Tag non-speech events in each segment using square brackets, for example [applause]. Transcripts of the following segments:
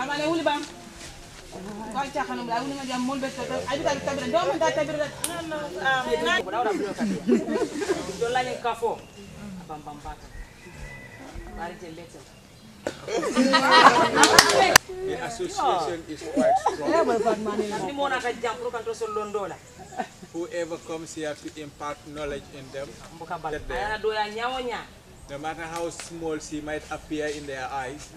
amane wuli um, [laughs] bang ko cha xanum wuli ma jam mon beto ay ta tabira do man ta tabira dolla ni kafo. Bam bam bata bari je letel The association is quite strong. ni mona ka jam pour kan to so londola. Whoever comes here to impart knowledge in them, mbuka bal that they, do ya nyawo nya no matter how small she might appear in their eyes,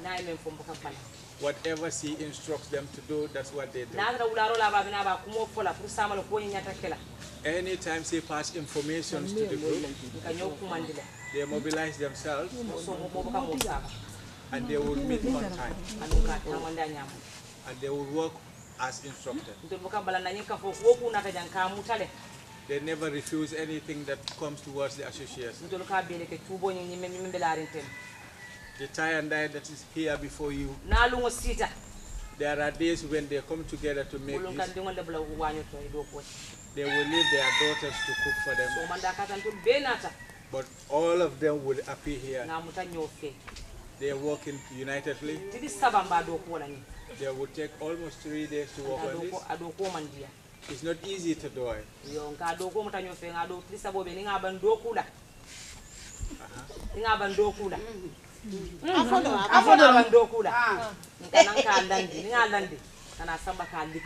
nay men fo mbuka bal whatever she instructs them to do, that's what they do. na tara wularo la ba bina ba kumo fola pour samal ko nyata kala Anytime she pass information to the group, ka nyaw kumandila they mobilize themselves so mo mo ka mo saba and they will meet on time. Anu ka tamanda nyam and they will work as instructed. ndo mbuka bala na nyika fo ko ku na ka jan ka mutale They never refuse anything that comes towards the association. The tie and dye that is here before you, na sita. There are days when they come together to make this. dingon de bla wanyo to do ko They will leave their daughters to cook for them, manda ka tan to benata but all of them will appear here. na muta nyo fe They are working unitedly. tidi saba mba do ko la ni They will take almost three days to work on ado this. ko ado ko man dia It's not easy to do it. yo nga afodo wan do kula kanan kalandi ni ngalandi kana samba kalandi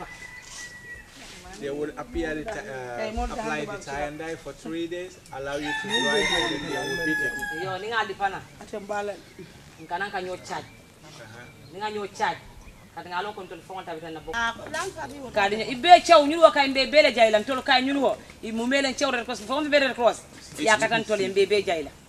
They will appear the uh, apply the tie for three days, allow you to dry it, and they will beat it. Yo, ni ngalandi pana. Atembala. Kanan kanyo chaj. Uh-huh. Ni nganyo chaj. katinga alon kon tol fonga tabita na bokka kadinya ibe chaw nyuwa kay be bele jayla tol kay nyuwa i mumelen chaw red cross. Fonga be cross. Ya katan tol be be jayla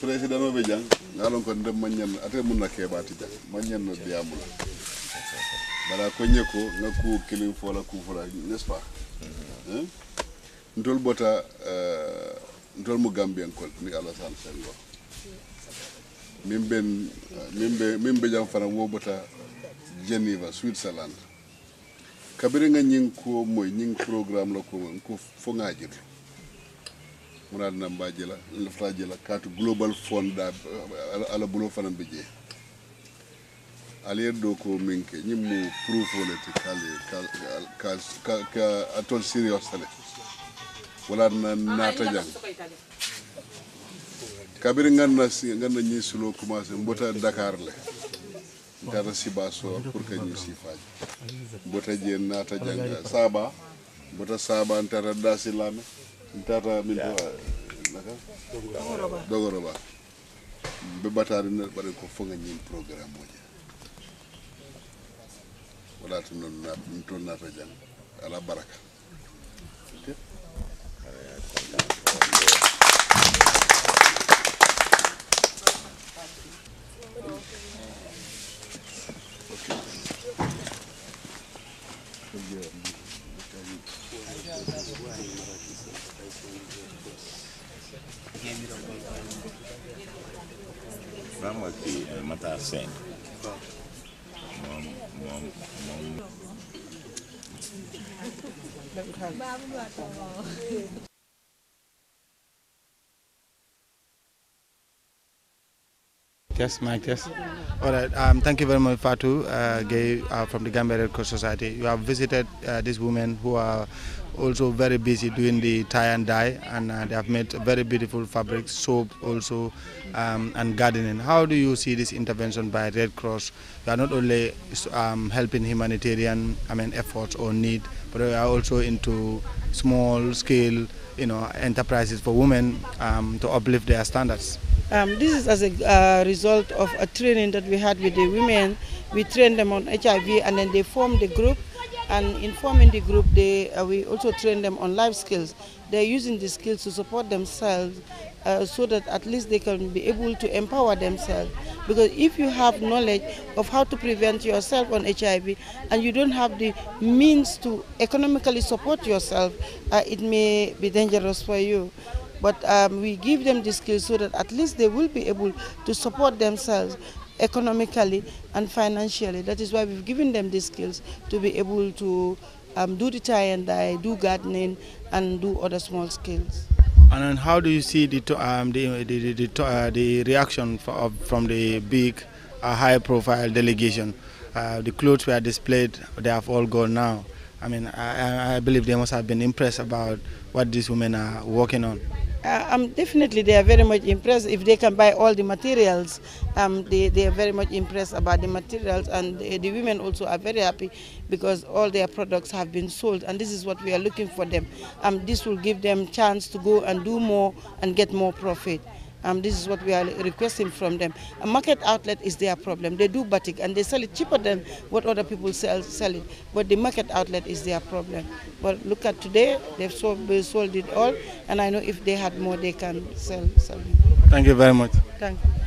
président o be jang ngalon ko ndem mañan ate mun na kebati jang manyen no diamo la bara ko nyeko nga ku kilin fola ku fola n'est-ce pas hein ntol bota ntol mu gambien kol ni alasan sengo min uh, min be min be jam fana wo bota geneva switzerland. Kabiri nga ñing ko moy ñing programme la ko ko fo nga wonade mba jela lefta jela kaatu global fond uh, ala bulo fana mbe jee aliyet ɗo ko min ke ñim mo proufolete kale ka a atol sérios tale. Wala na naata jang kabiri ganna nganna ñi sulo commencé mbota dakar le. Ntata siba soor pour que ñu sifaji. Mbota je naata jang saba. Mbota saba ntata dasi lame ntata min to naka? Dogoroba. Ba ɓe batade nder ko fo gañin programme oji wala to noon min toon naata jang. Ala baraka. Vamos aqui eh, matar 100. Moom moom moom Yes, Mike, yes. All right. Um, thank you very much, Fatu uh, Gay uh, from the Gambia Red Cross Society. You have visited uh, these women who are also very busy doing the tie and dye, and uh, they have made very beautiful fabrics, soap also, um, and gardening. How do you see this intervention by Red Cross? You are not only um, helping humanitarian, I mean, efforts or need, but you are also into small scale, you know, enterprises for women um, to uplift their standards. Um, this is as a uh, result of a training that we had with the women. We trained them on HIV and then they formed the group. And in forming the group, they, uh, we also train them on life skills. They're using the skills to support themselves uh, so that at least they can be able to empower themselves. Because if you have knowledge of how to prevent yourself on HIV and you don't have the means to economically support yourself, uh, it may be dangerous for you. But um, we give them the skills so that at least they will be able to support themselves economically and financially. That is why we've given them the skills to be able to um, do the tie and dye, do gardening, and do other small skills. And how do you see the um, the the, the, uh, the reaction for, of, from the big, uh, high-profile delegation? Uh, the clothes were displayed; they have all gone now. I mean, I, I believe they must have been impressed about what these women are working on. Uh, um, definitely, they are very much impressed if they can buy all the materials. Um, they, they are very much impressed about the materials, and the, the women also are very happy because all their products have been sold, and this is what we are looking for them. Um, this will give them chance to go and do more and get more profit. Um, this is what we are requesting from them. A market outlet is their problem. They do batik and they sell it cheaper than what other people sell, sell it. But the market outlet is their problem. But look at today, they've sold, they sold it all, and I know if they had more, they can sell, sell it. Thank you very much. Thank you.